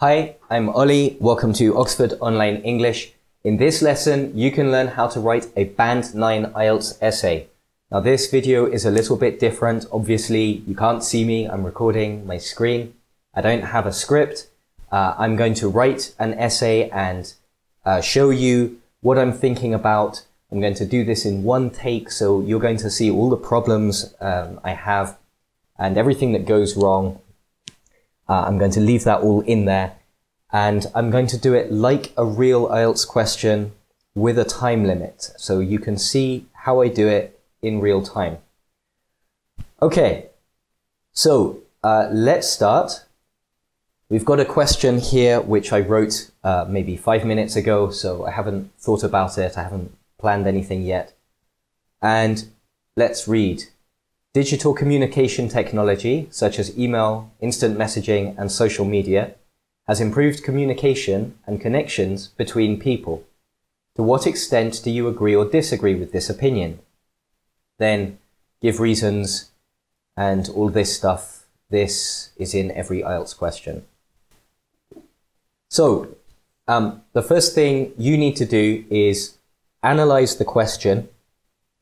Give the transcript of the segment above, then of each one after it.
Hi, I'm Ollie. Welcome to Oxford Online English. In this lesson, you can learn how to write a Band 9 IELTS essay. Now this video is a little bit different. Obviously, you can't see me. I'm recording my screen. I don't have a script. Uh, I'm going to write an essay and uh, show you what I'm thinking about. I'm going to do this in one take, so you're going to see all the problems um, I have and everything that goes wrong uh, I'm going to leave that all in there and I'm going to do it like a real IELTS question with a time limit so you can see how I do it in real time. Okay, so uh, let's start. We've got a question here which I wrote uh, maybe five minutes ago, so I haven't thought about it, I haven't planned anything yet. And let's read. Digital communication technology, such as email, instant messaging, and social media, has improved communication and connections between people. To what extent do you agree or disagree with this opinion? Then give reasons and all this stuff. This is in every IELTS question. So, um, the first thing you need to do is analyze the question.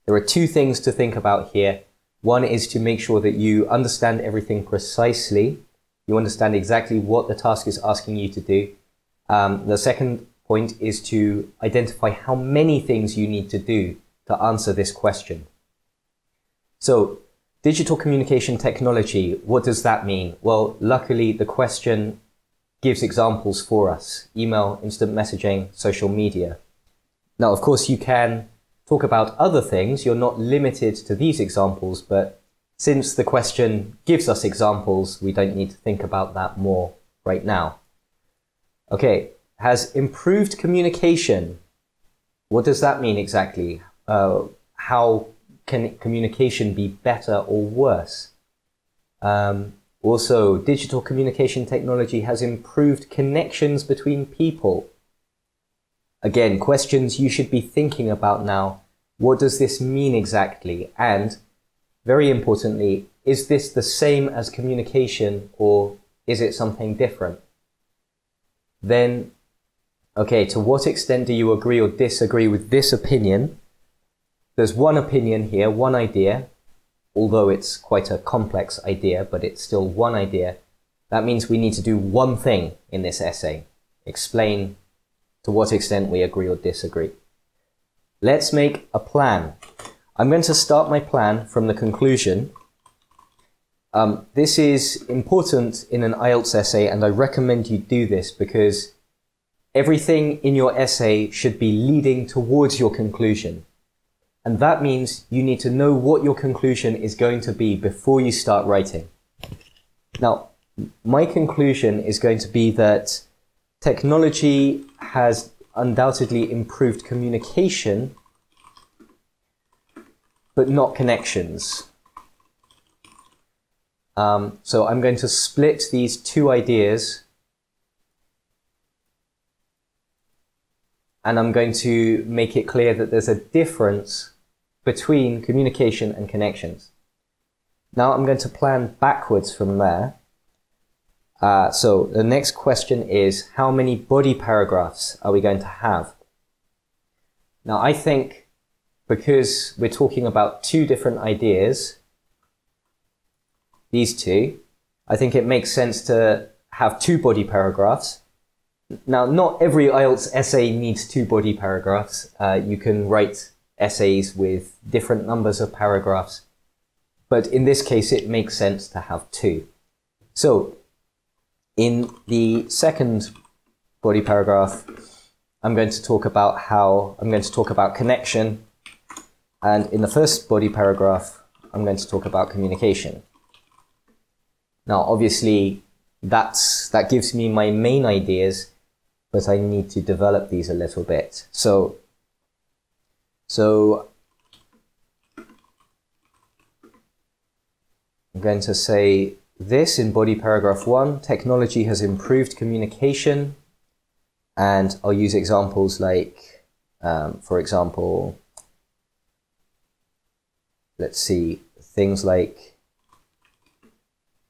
There are two things to think about here. One is to make sure that you understand everything precisely. You understand exactly what the task is asking you to do. Um, the second point is to identify how many things you need to do to answer this question. So, digital communication technology, what does that mean? Well, luckily the question gives examples for us. Email, instant messaging, social media. Now, of course, you can talk about other things, you're not limited to these examples, but since the question gives us examples, we don't need to think about that more right now. Okay, has improved communication. What does that mean exactly? Uh, how can communication be better or worse? Um, also, digital communication technology has improved connections between people. Again, questions you should be thinking about now. What does this mean exactly? And very importantly, is this the same as communication or is it something different? Then, okay, to what extent do you agree or disagree with this opinion? There's one opinion here, one idea, although it's quite a complex idea, but it's still one idea. That means we need to do one thing in this essay. Explain to what extent we agree or disagree. Let's make a plan. I'm going to start my plan from the conclusion. Um, this is important in an IELTS essay, and I recommend you do this because everything in your essay should be leading towards your conclusion. And that means you need to know what your conclusion is going to be before you start writing. Now, my conclusion is going to be that technology has undoubtedly improved communication, but not connections. Um, so I'm going to split these two ideas and I'm going to make it clear that there's a difference between communication and connections. Now I'm going to plan backwards from there. Uh, so the next question is how many body paragraphs are we going to have? Now I think because we're talking about two different ideas, these two, I think it makes sense to have two body paragraphs. Now, not every IELTS essay needs two body paragraphs. Uh, you can write essays with different numbers of paragraphs, but in this case, it makes sense to have two. So in the second body paragraph, I'm going to talk about how I'm going to talk about connection. And in the first body paragraph, I'm going to talk about communication. Now, obviously, that's, that gives me my main ideas, but I need to develop these a little bit. So, so I'm going to say this in body paragraph one, technology has improved communication. And I'll use examples like, um, for example, let's see, things like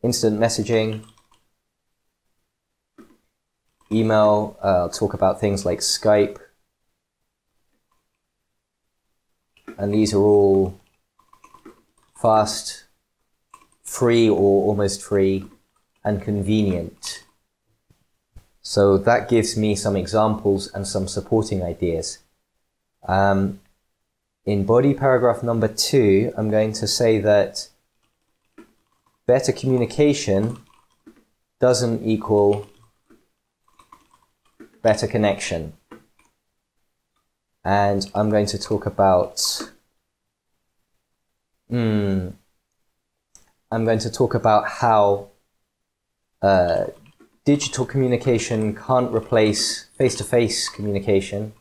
instant messaging, email. Uh, I'll talk about things like Skype. And these are all fast, free or almost free, and convenient. So that gives me some examples and some supporting ideas. Um, in body paragraph number two, I'm going to say that better communication doesn't equal better connection. And I'm going to talk about, hmm, I'm going to talk about how uh, digital communication can't replace face-to-face communication.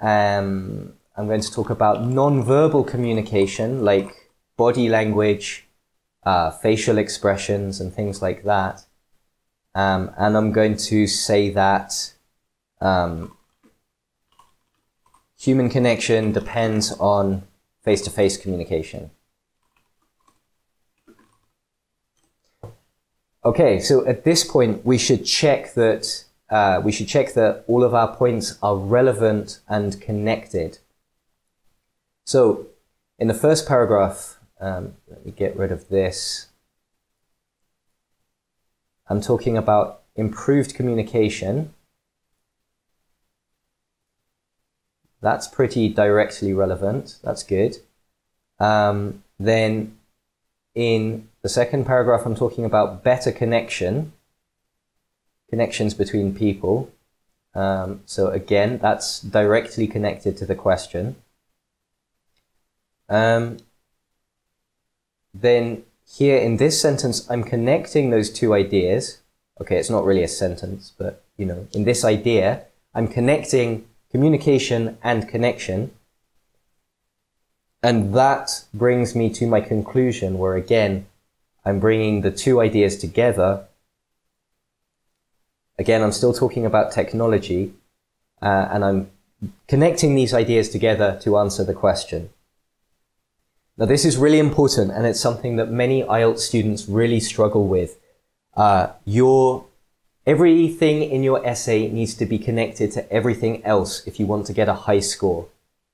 Um, I'm going to talk about non-verbal communication, like body language, uh, facial expressions, and things like that. Um, and I'm going to say that um, human connection depends on face-to-face communication. Okay, so at this point, we should check that uh, we should check that all of our points are relevant and connected. So, in the first paragraph, um, let me get rid of this. I'm talking about improved communication. That's pretty directly relevant. That's good. Um, then in the second paragraph, I'm talking about better connection, connections between people. Um, so again, that's directly connected to the question. Um, then here in this sentence, I'm connecting those two ideas. Okay, it's not really a sentence, but you know, in this idea, I'm connecting communication and connection. And that brings me to my conclusion where again, I'm bringing the two ideas together. Again, I'm still talking about technology uh, and I'm connecting these ideas together to answer the question. Now, this is really important and it's something that many IELTS students really struggle with. Uh, your Everything in your essay needs to be connected to everything else if you want to get a high score.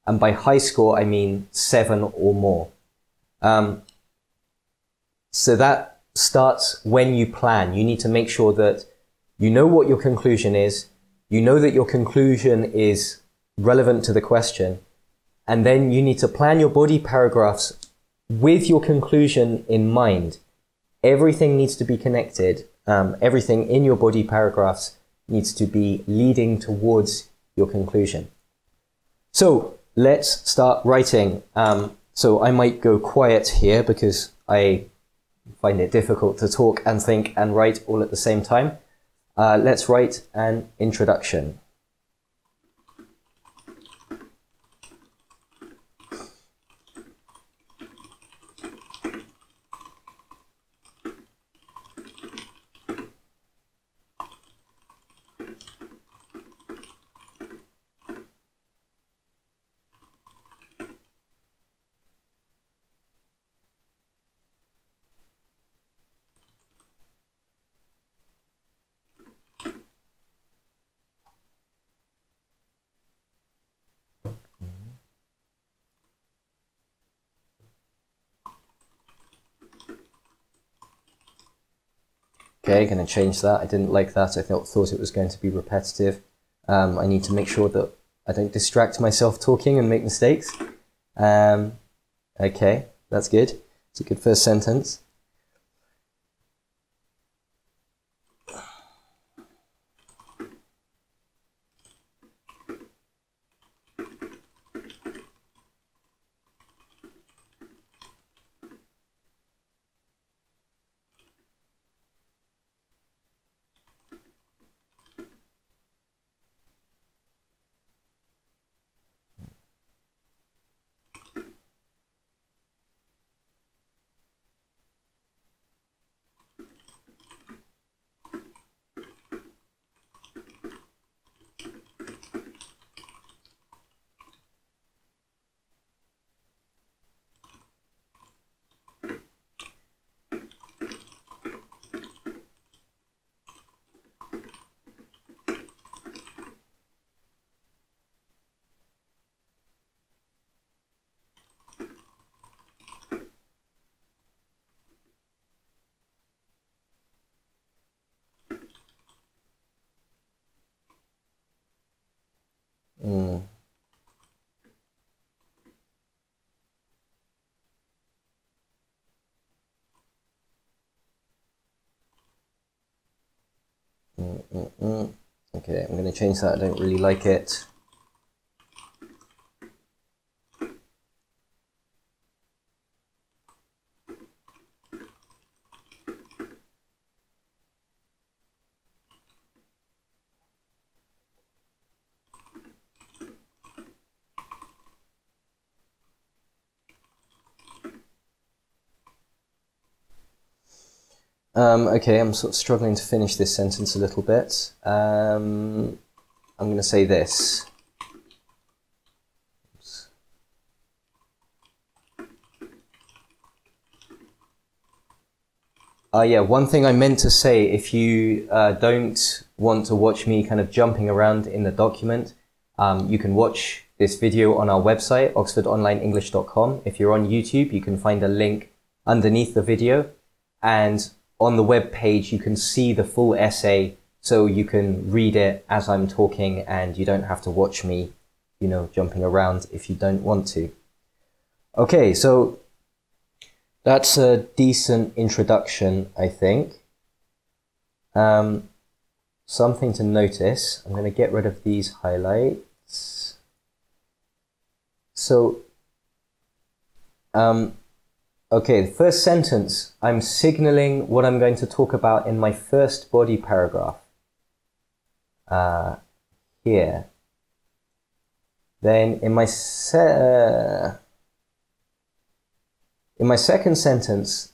And by high score, I mean seven or more. Um, so that starts when you plan. You need to make sure that you know what your conclusion is, you know that your conclusion is relevant to the question, and then you need to plan your body paragraphs with your conclusion in mind. Everything needs to be connected um, everything in your body paragraphs needs to be leading towards your conclusion. So let's start writing. Um, so I might go quiet here because I find it difficult to talk and think and write all at the same time. Uh, let's write an introduction. Okay, going to change that. I didn't like that. I thought, thought it was going to be repetitive. Um, I need to make sure that I don't distract myself talking and make mistakes. Um, okay, that's good. It's a good first sentence. Mm -mm. Okay, I'm going to change that. I don't really like it. Um, okay, I'm sort of struggling to finish this sentence a little bit. Um, I'm going to say this. Uh, yeah, one thing I meant to say, if you uh, don't want to watch me kind of jumping around in the document, um, you can watch this video on our website, oxfordonlineenglish.com. If you're on YouTube, you can find a link underneath the video. And on the web page, you can see the full essay so you can read it as I'm talking and you don't have to watch me, you know, jumping around if you don't want to. Okay, so that's a decent introduction, I think. Um, something to notice. I'm going to get rid of these highlights. So, um, Okay, the first sentence, I'm signaling what I'm going to talk about in my first body paragraph. Uh, here. Then in my se in my second sentence,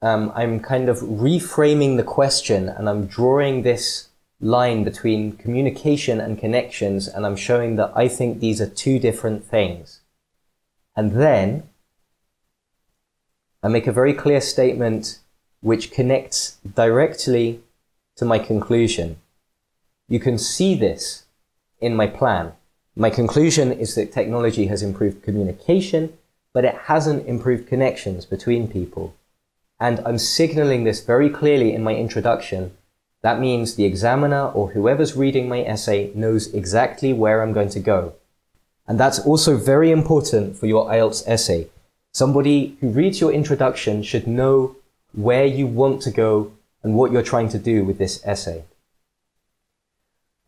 um, I'm kind of reframing the question and I'm drawing this line between communication and connections and I'm showing that I think these are two different things. And then I make a very clear statement which connects directly to my conclusion. You can see this in my plan. My conclusion is that technology has improved communication, but it hasn't improved connections between people. And I'm signaling this very clearly in my introduction. That means the examiner or whoever's reading my essay knows exactly where I'm going to go. And that's also very important for your IELTS essay Somebody who reads your introduction should know where you want to go and what you're trying to do with this essay.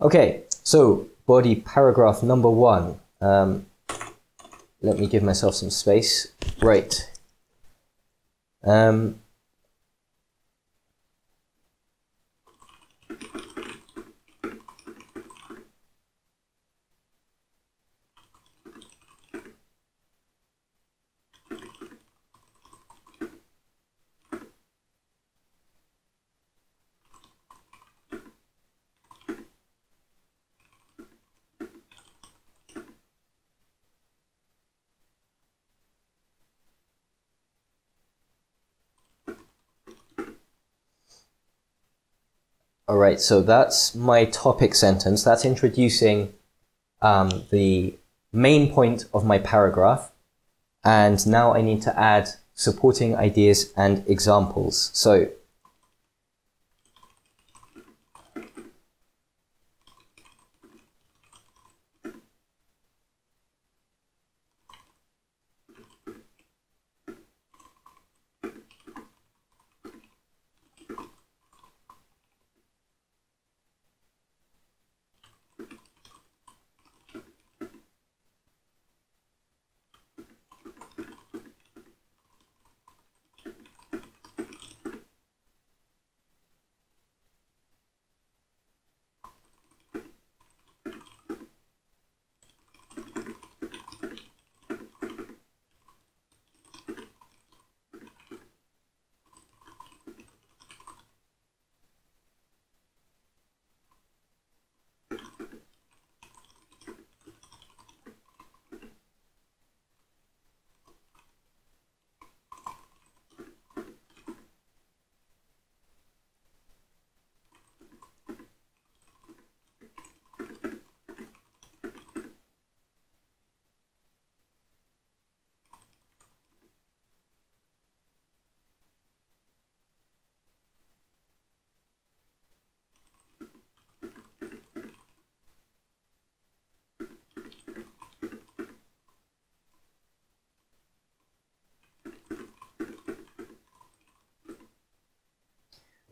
Okay, so body paragraph number one. Um, let me give myself some space. Right. Um, All right, so that's my topic sentence. That's introducing um, the main point of my paragraph. And now I need to add supporting ideas and examples. So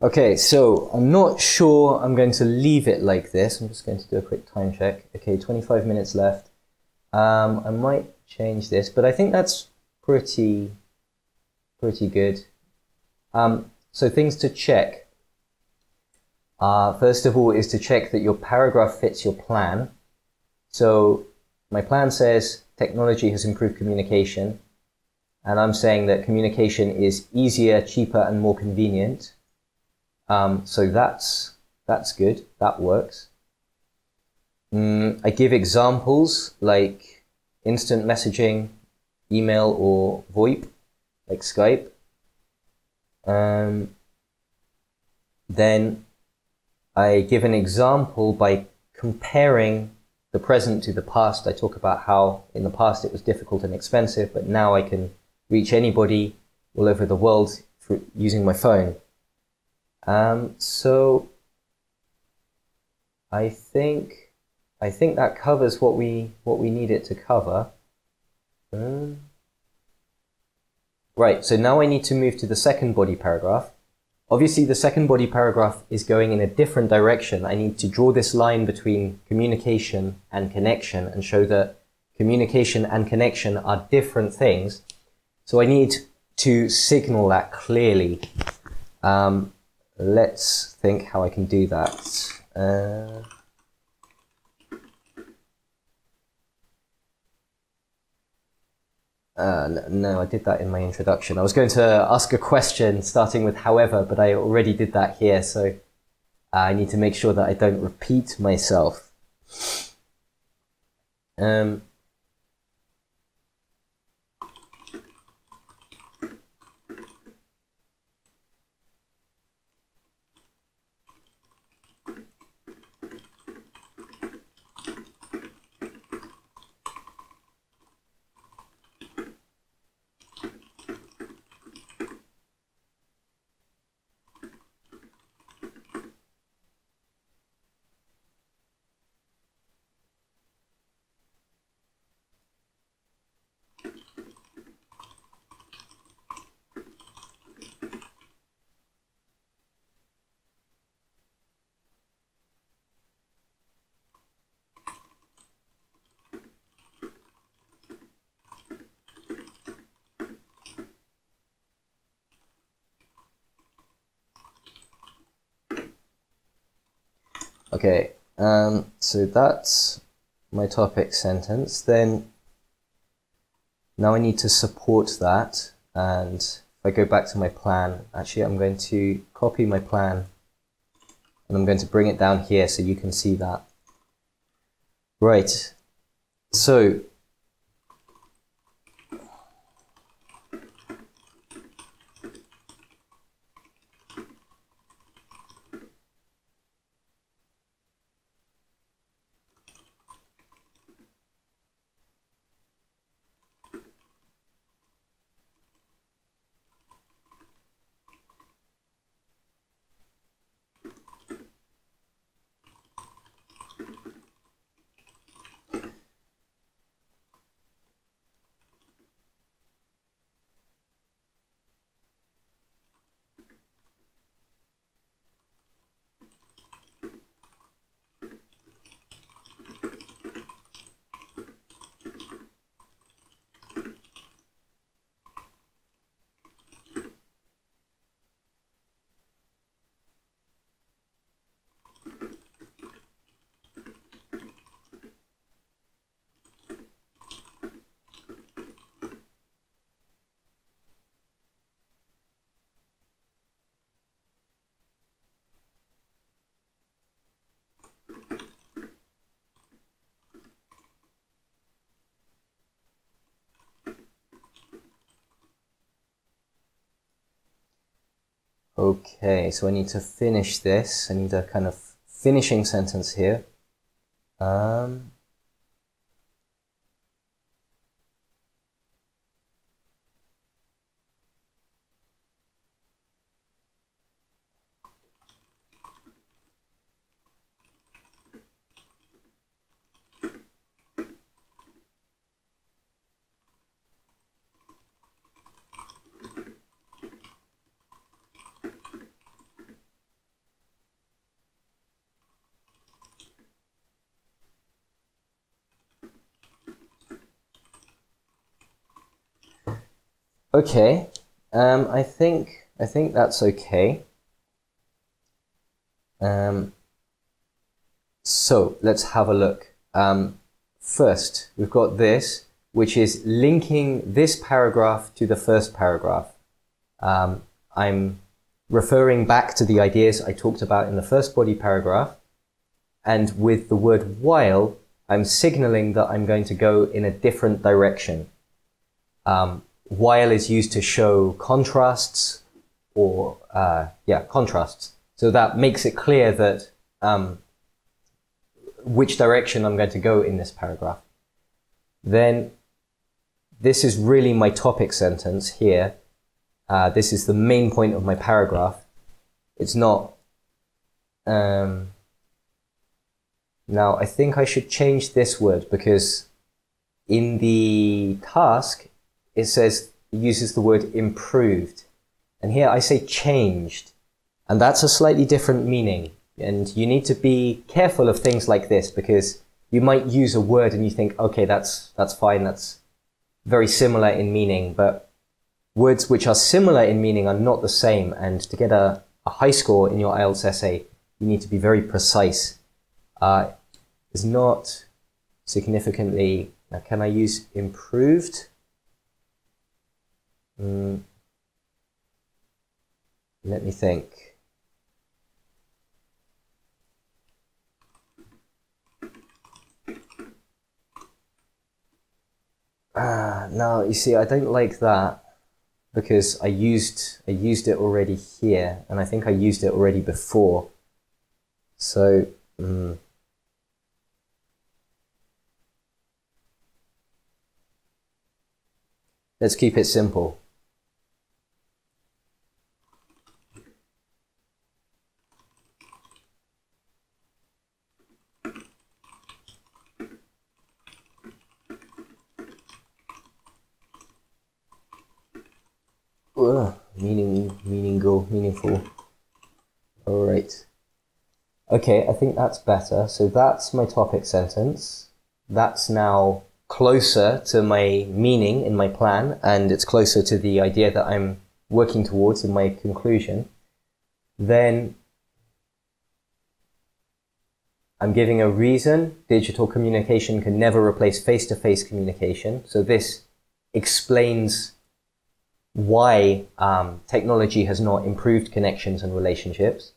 Okay, so I'm not sure I'm going to leave it like this. I'm just going to do a quick time check. Okay, 25 minutes left. Um, I might change this, but I think that's pretty, pretty good. Um, so things to check. Uh, first of all is to check that your paragraph fits your plan. So my plan says technology has improved communication. And I'm saying that communication is easier, cheaper, and more convenient. Um, so that's, that's good. That works. Mm, I give examples like instant messaging, email, or VoIP, like Skype. Um, then I give an example by comparing the present to the past. I talk about how in the past it was difficult and expensive, but now I can reach anybody all over the world through using my phone. Um, so I think I think that covers what we what we need it to cover. Um, right. So now I need to move to the second body paragraph. Obviously, the second body paragraph is going in a different direction. I need to draw this line between communication and connection and show that communication and connection are different things. So I need to signal that clearly. Um, let's think how I can do that. Uh, Uh, no, I did that in my introduction. I was going to ask a question starting with however, but I already did that here, so I need to make sure that I don't repeat myself. Um, Okay, um, so that's my topic sentence. Then now I need to support that. And if I go back to my plan, actually I'm going to copy my plan and I'm going to bring it down here so you can see that. Right, so Okay, so I need to finish this. I need a kind of finishing sentence here. Um, Okay, um, I think I think that's okay. Um, so let's have a look. Um, first, we've got this, which is linking this paragraph to the first paragraph. Um, I'm referring back to the ideas I talked about in the first body paragraph. And with the word while, I'm signaling that I'm going to go in a different direction. Um, while is used to show contrasts or, uh, yeah, contrasts. So that makes it clear that um, which direction I'm going to go in this paragraph. Then this is really my topic sentence here. Uh, this is the main point of my paragraph. It's not. Um, now, I think I should change this word because in the task, it says, uses the word improved. And here I say changed. And that's a slightly different meaning. And you need to be careful of things like this because you might use a word and you think, okay, that's, that's fine. That's very similar in meaning, but words which are similar in meaning are not the same. And to get a, a high score in your IELTS essay, you need to be very precise. Uh, is not significantly, now can I use improved? Mm, let me think. Ah, no, you see, I don't like that because I used I used it already here, and I think I used it already before. So, mm, let's keep it simple. Ugh, meaning, meaningful, meaningful. All right. Okay, I think that's better. So that's my topic sentence. That's now closer to my meaning in my plan, and it's closer to the idea that I'm working towards in my conclusion. Then I'm giving a reason. Digital communication can never replace face-to-face communication. So this explains why um, technology has not improved connections and relationships.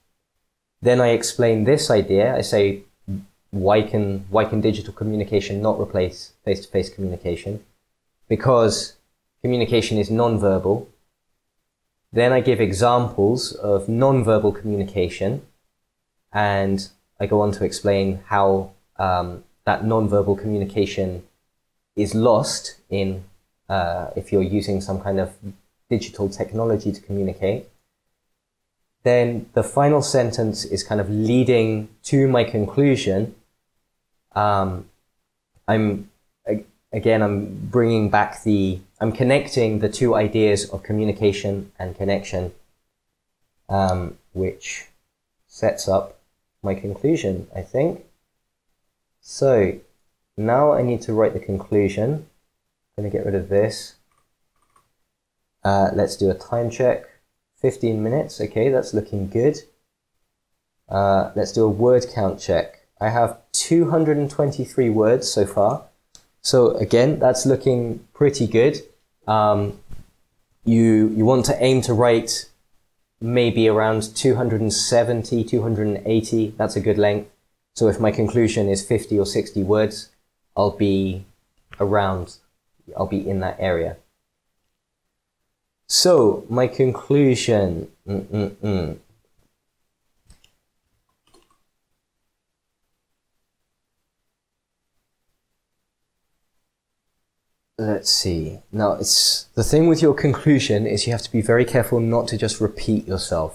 Then I explain this idea. I say, why can, why can digital communication not replace face-to-face communication? Because communication is non-verbal. Then I give examples of non-verbal communication and I go on to explain how um, that non-verbal communication is lost in uh, if you're using some kind of digital technology to communicate. Then the final sentence is kind of leading to my conclusion. Um, I'm again, I'm bringing back the, I'm connecting the two ideas of communication and connection, um, which sets up my conclusion, I think. So now I need to write the conclusion. I'm going to get rid of this. Uh, let's do a time check. 15 minutes. Okay, that's looking good. Uh, let's do a word count check. I have 223 words so far. So again, that's looking pretty good. Um, you, you want to aim to write maybe around 270, 280. That's a good length. So if my conclusion is 50 or 60 words, I'll be around, I'll be in that area. So, my conclusion. Mm -mm -mm. Let's see. Now, it's the thing with your conclusion is you have to be very careful not to just repeat yourself.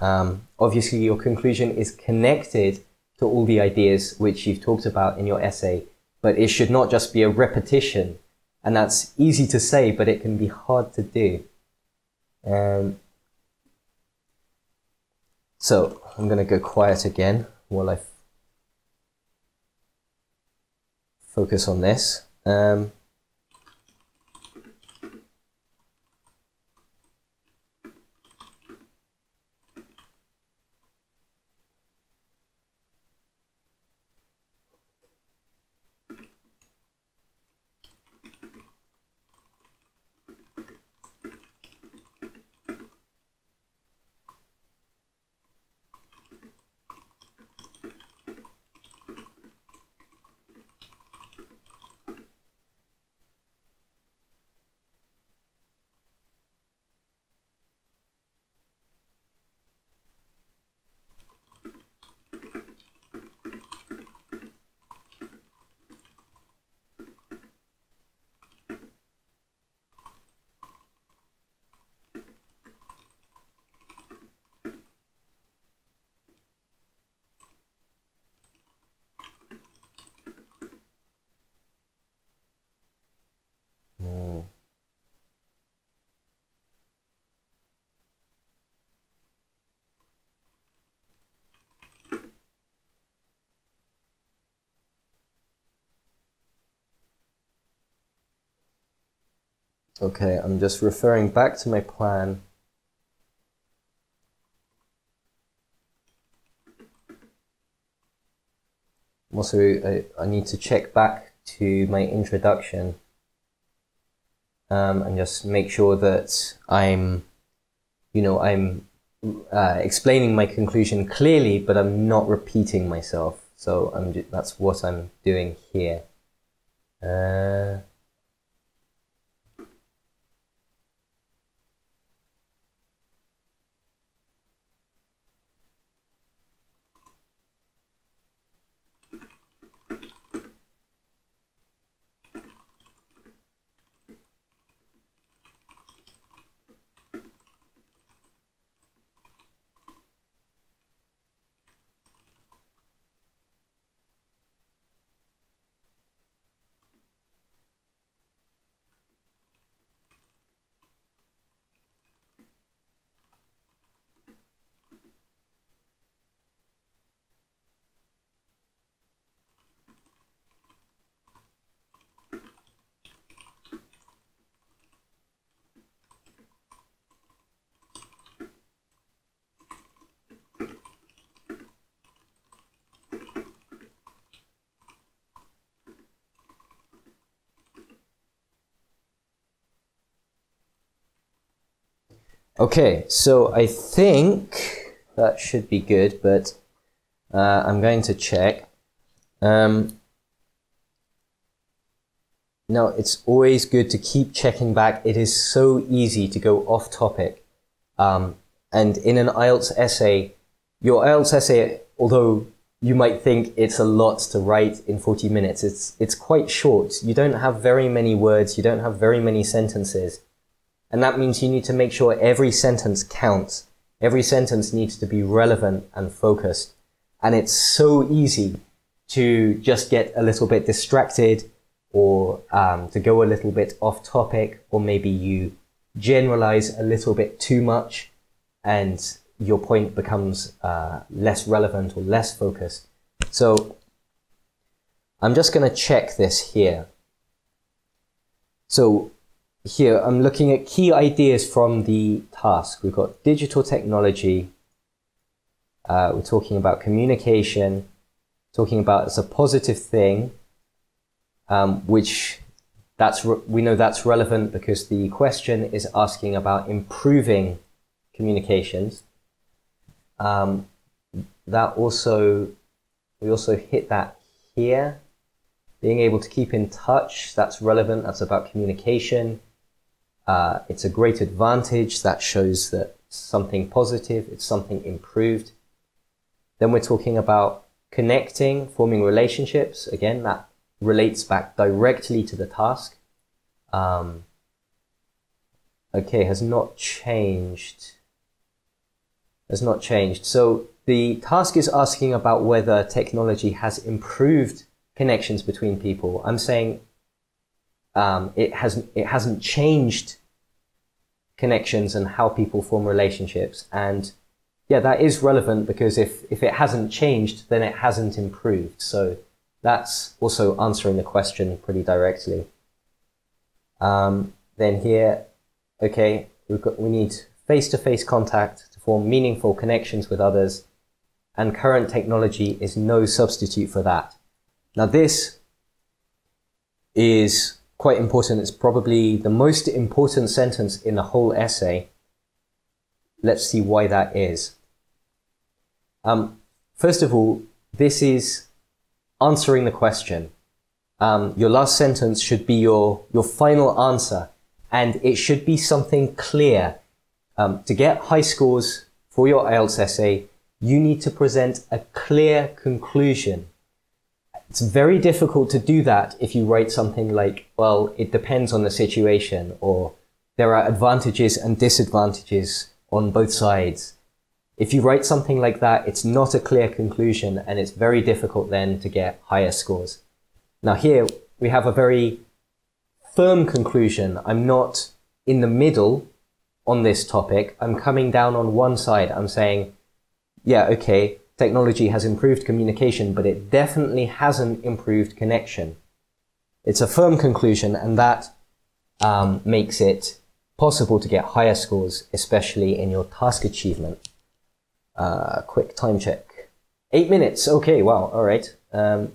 Um, obviously, your conclusion is connected to all the ideas which you've talked about in your essay, but it should not just be a repetition. And that's easy to say, but it can be hard to do. Um, so I'm going to go quiet again while I focus on this. Um, Okay, I'm just referring back to my plan. Also, I, I need to check back to my introduction um, and just make sure that I'm, you know, I'm uh, explaining my conclusion clearly, but I'm not repeating myself. So I'm that's what I'm doing here. Uh, Okay, so I think that should be good, but uh, I'm going to check. Um, now, it's always good to keep checking back. It is so easy to go off topic. Um, and in an IELTS essay, your IELTS essay, although you might think it's a lot to write in 40 minutes, it's, it's quite short. You don't have very many words, you don't have very many sentences. And that means you need to make sure every sentence counts. Every sentence needs to be relevant and focused. And it's so easy to just get a little bit distracted or um, to go a little bit off topic, or maybe you generalize a little bit too much and your point becomes uh, less relevant or less focused. So I'm just going to check this here. So here I'm looking at key ideas from the task. We've got digital technology. Uh, we're talking about communication, talking about it's a positive thing, um, which that's we know that's relevant because the question is asking about improving communications. Um, that also we also hit that here. Being able to keep in touch, that's relevant. That's about communication. Uh, it's a great advantage that shows that something positive, it's something improved. Then we're talking about connecting, forming relationships. Again, that relates back directly to the task. Um, okay, has not changed. Has not changed. So the task is asking about whether technology has improved connections between people. I'm saying um, it hasn't it hasn't changed connections and how people form relationships. And yeah that is relevant because if if it hasn't changed then it hasn't improved. So that's also answering the question pretty directly. Um, then here okay we've got we need face-to-face -face contact to form meaningful connections with others. And current technology is no substitute for that. Now this is quite important. It's probably the most important sentence in the whole essay. Let's see why that is. Um, first of all, this is answering the question. Um, your last sentence should be your, your final answer, and it should be something clear. Um, to get high scores for your IELTS essay, you need to present a clear conclusion. It's very difficult to do that if you write something like, well, it depends on the situation, or there are advantages and disadvantages on both sides. If you write something like that, it's not a clear conclusion, and it's very difficult then to get higher scores. Now here, we have a very firm conclusion. I'm not in the middle on this topic. I'm coming down on one side. I'm saying, yeah, okay, technology has improved communication, but it definitely hasn't improved connection. It's a firm conclusion, and that um, makes it possible to get higher scores, especially in your task achievement. Uh, quick time check. Eight minutes. Okay, wow. All right. Um,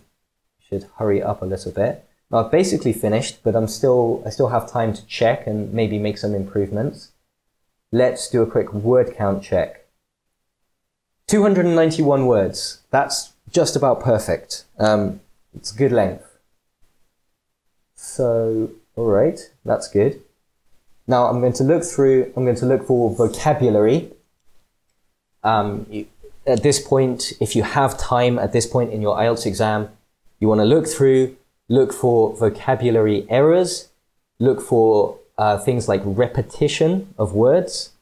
should hurry up a little bit. Now, I've basically finished, but I'm still, I still have time to check and maybe make some improvements. Let's do a quick word count check. 291 words. That's just about perfect. Um, it's good length. So, all right, that's good. Now I'm going to look through, I'm going to look for vocabulary. Um, you, at this point, if you have time at this point in your IELTS exam, you want to look through, look for vocabulary errors, look for uh, things like repetition of words,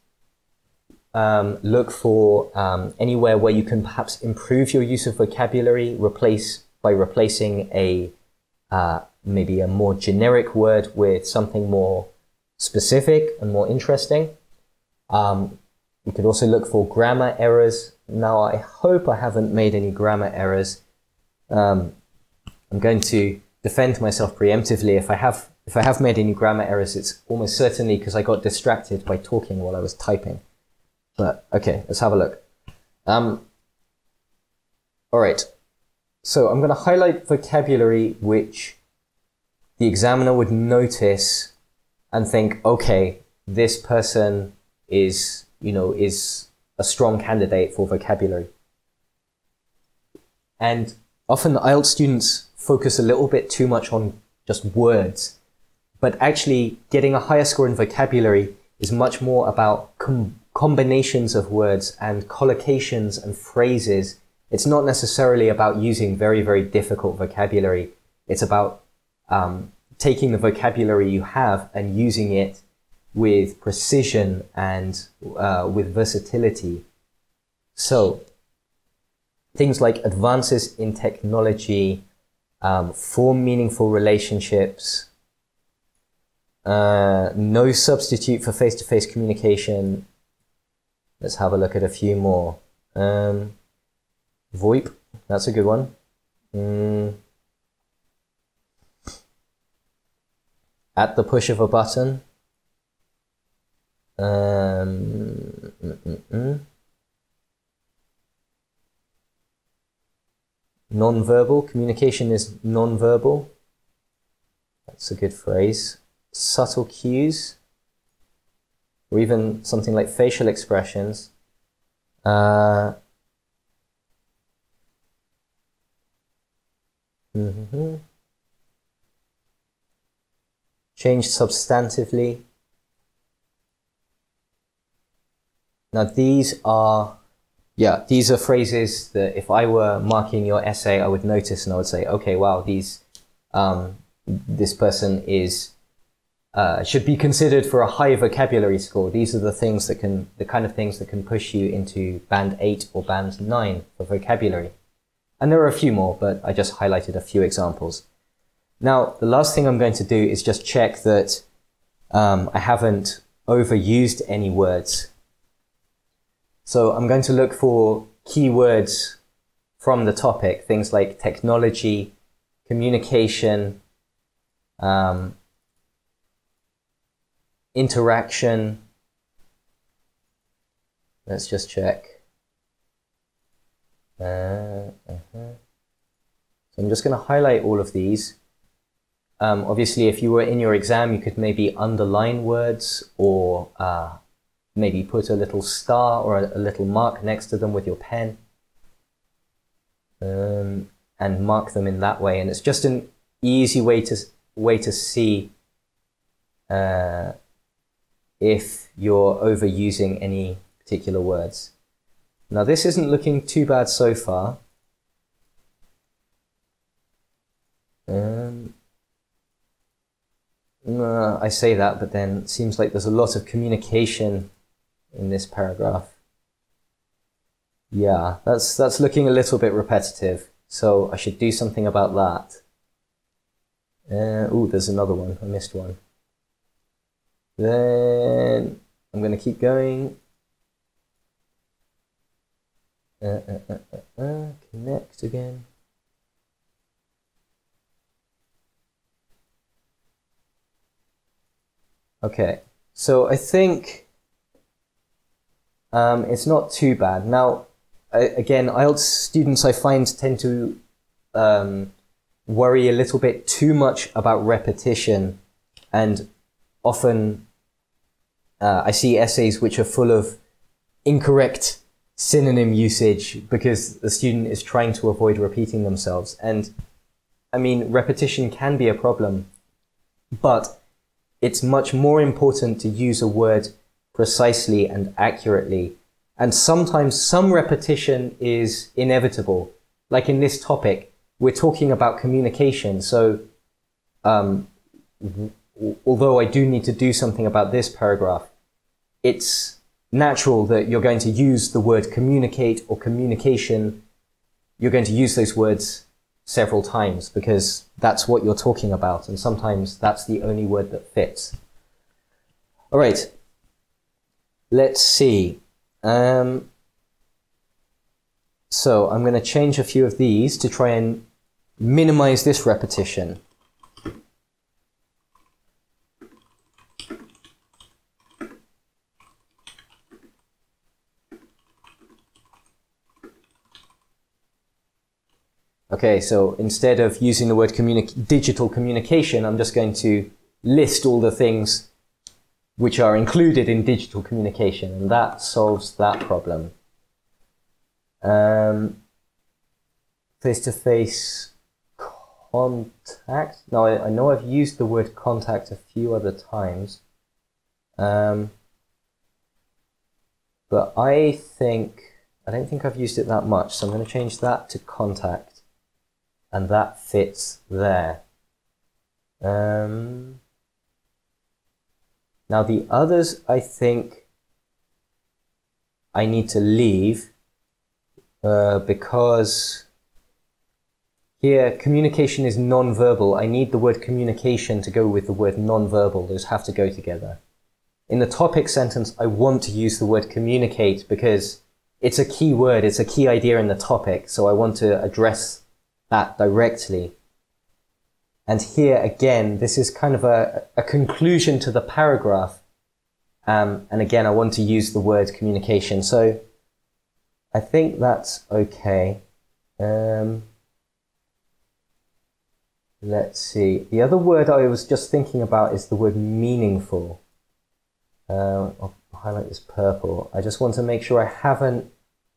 um, look for um, anywhere where you can perhaps improve your use of vocabulary, replace by replacing a uh, maybe a more generic word with something more specific and more interesting. Um, you could also look for grammar errors. Now, I hope I haven't made any grammar errors. Um, I'm going to defend myself preemptively. If I have, if I have made any grammar errors, it's almost certainly because I got distracted by talking while I was typing. But okay, let's have a look. Um, all right. So I'm going to highlight vocabulary which the examiner would notice and think, okay, this person is, you know, is a strong candidate for vocabulary. And often IELTS students focus a little bit too much on just words, but actually getting a higher score in vocabulary is much more about combinations of words and collocations and phrases. It's not necessarily about using very, very difficult vocabulary. It's about um, taking the vocabulary you have and using it with precision and uh, with versatility. So, things like advances in technology, um, form meaningful relationships, uh, no substitute for face to face communication. Let's have a look at a few more. Um, VoIP, that's a good one. Mm. At the push of a button. Um. Non-verbal communication is non-verbal. That's a good phrase. Subtle cues, or even something like facial expressions. Uh, mm -hmm. Change substantively. Now these are yeah, these are phrases that if I were marking your essay, I would notice and I would say, okay, wow, these, um, this person is, uh, should be considered for a high vocabulary score. These are the things that can, the kind of things that can push you into band eight or band nine for vocabulary. And there are a few more, but I just highlighted a few examples. Now, the last thing I'm going to do is just check that um, I haven't overused any words so I'm going to look for keywords from the topic, things like technology, communication, um, interaction. Let's just check. Uh, uh -huh. So I'm just going to highlight all of these. Um, obviously, if you were in your exam, you could maybe underline words or uh, maybe put a little star or a, a little mark next to them with your pen um, and mark them in that way. And it's just an easy way to way to see uh, if you're overusing any particular words. Now this isn't looking too bad so far. Um, uh, I say that, but then it seems like there's a lot of communication in this paragraph. Yeah, that's, that's looking a little bit repetitive, so I should do something about that. Uh, oh, there's another one. I missed one. Then I'm going to keep going. Uh, uh, uh, uh, uh connect again. Okay, so I think um, it's not too bad. Now, I, again, IELTS students I find tend to um, worry a little bit too much about repetition, and often uh, I see essays which are full of incorrect synonym usage because the student is trying to avoid repeating themselves. And I mean, repetition can be a problem, but it's much more important to use a word precisely and accurately. And sometimes some repetition is inevitable. Like in this topic, we're talking about communication. So, um, although I do need to do something about this paragraph, it's natural that you're going to use the word communicate or communication. You're going to use those words several times because that's what you're talking about. And sometimes that's the only word that fits. All right. Let's see. Um, so I'm going to change a few of these to try and minimize this repetition. Okay, so instead of using the word communi digital communication, I'm just going to list all the things which are included in digital communication, and that solves that problem. Um, face-to-face contact. Now, I, I, know I've used the word contact a few other times, um, but I think I don't think I've used it that much, so I'm going to change that to contact and that fits there. Um, now the others, I think I need to leave uh, because here communication is non-verbal. I need the word communication to go with the word non-verbal. Those have to go together. In the topic sentence, I want to use the word communicate because it's a key word, it's a key idea in the topic, so I want to address that directly. And here again, this is kind of a, a conclusion to the paragraph. Um, and again, I want to use the word communication. So I think that's okay. Um, let's see. The other word I was just thinking about is the word meaningful. Uh, I'll highlight this purple. I just want to make sure I haven't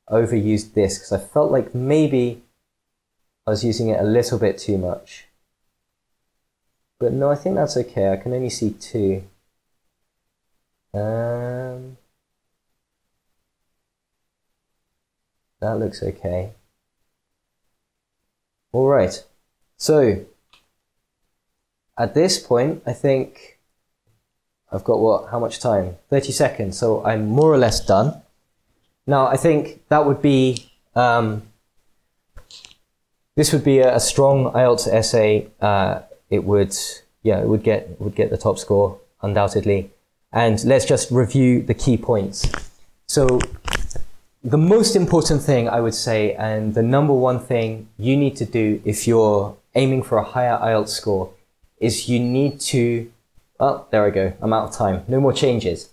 overused this because I felt like maybe I was using it a little bit too much. But no, I think that's okay. I can only see two. Um, that looks okay. All right. So at this point, I think I've got what? How much time? 30 seconds. So I'm more or less done. Now, I think that would be um, this would be a, a strong IELTS essay. Uh, it would, yeah, it would get would get the top score undoubtedly. And let's just review the key points. So, the most important thing I would say, and the number one thing you need to do if you're aiming for a higher IELTS score, is you need to. Oh, there I go. I'm out of time. No more changes.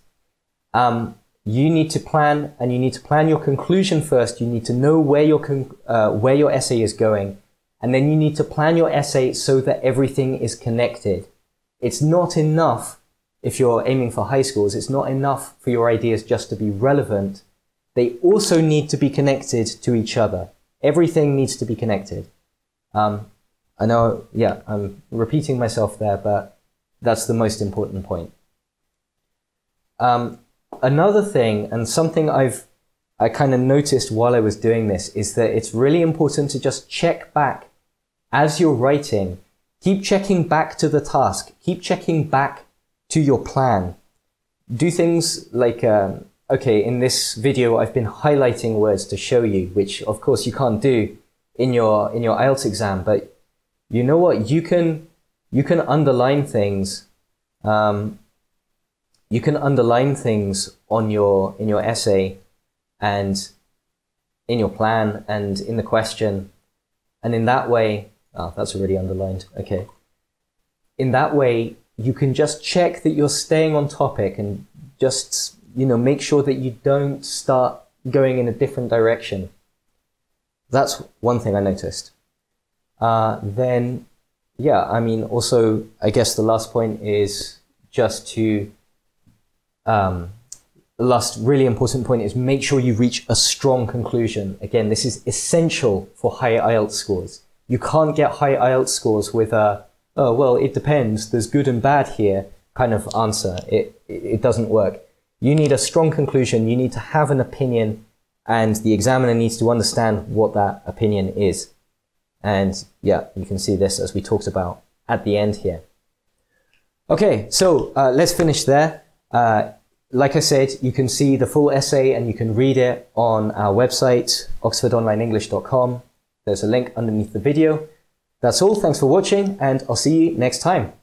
Um, you need to plan and you need to plan your conclusion first. You need to know where your, uh, where your essay is going. And then you need to plan your essay so that everything is connected. It's not enough if you're aiming for high schools. It's not enough for your ideas just to be relevant. They also need to be connected to each other. Everything needs to be connected. Um, I know, yeah, I'm repeating myself there, but that's the most important point. Um, another thing, and something I've I kind of noticed while I was doing this, is that it's really important to just check back as you're writing. Keep checking back to the task. Keep checking back to your plan. Do things like, um, okay, in this video, I've been highlighting words to show you, which of course you can't do in your, in your IELTS exam, but you know what? You can, you can underline things um, you can underline things on your in your essay and in your plan and in the question and in that way oh that's already underlined okay in that way you can just check that you're staying on topic and just, you know, make sure that you don't start going in a different direction. That's one thing I noticed. Uh, then, yeah, I mean, also, I guess the last point is just to, um, last really important point is make sure you reach a strong conclusion. Again, this is essential for high IELTS scores. You can't get high IELTS scores with a, oh, well, it depends, there's good and bad here kind of answer. It, it doesn't work. You need a strong conclusion. You need to have an opinion and the examiner needs to understand what that opinion is. And yeah, you can see this as we talked about at the end here. Okay, so uh, let's finish there. Uh, like I said, you can see the full essay and you can read it on our website, oxfordonlineenglish.com. There's a link underneath the video. That's all. Thanks for watching and I'll see you next time.